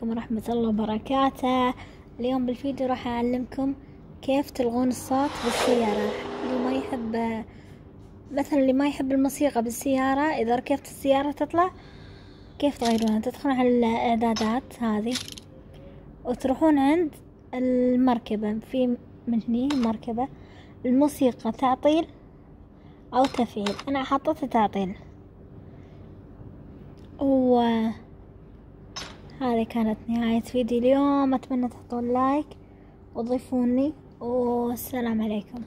عليكم ورحمة الله وبركاته. اليوم بالفيديو راح أعلمكم كيف تلغون الصوت بالسيارة. اللي ما يحب مثلا اللي ما يحب الموسيقى بالسيارة إذا ركبت السيارة تطلع كيف تغيرونها؟ تدخلون على الإعدادات هذه وتروحون عند المركبة. في من هني مركبة الموسيقى تعطيل أو تفعيل. أنا حطيت تعطيل. و هذه كانت نهاية فيديو اليوم. أتمنى تحطون لايك وتضيفوني. والسلام عليكم.